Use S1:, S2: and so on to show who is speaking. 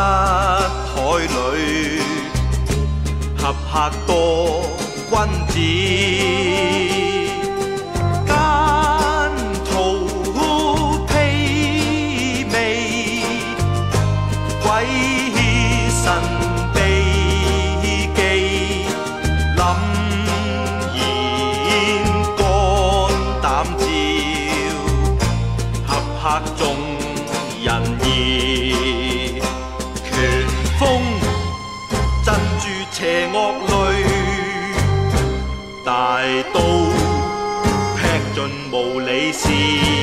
S1: 七海里侠客多君子大刀劈尽无理事。